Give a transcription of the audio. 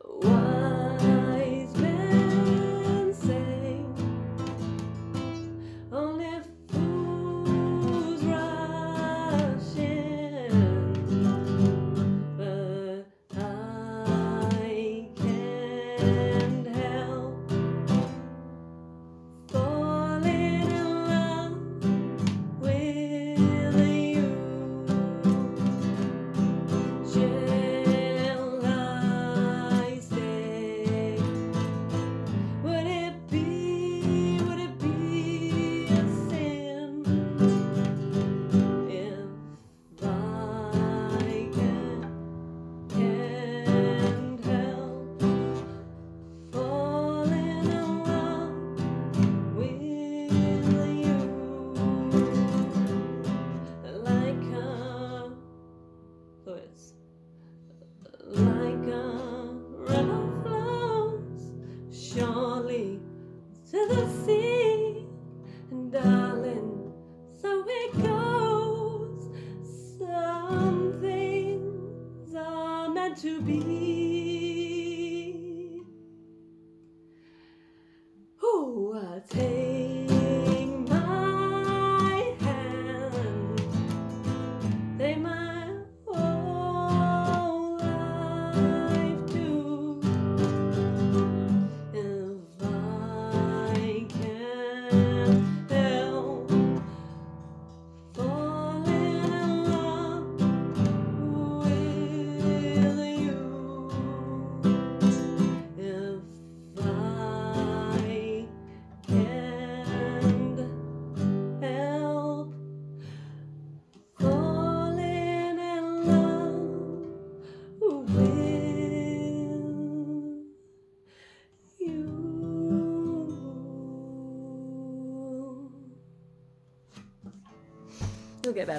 Wise so it's like a river flows surely to the sea, and darling, so it goes. Some things are meant to be. Oh, uh, take my hand, take my you. You'll get better.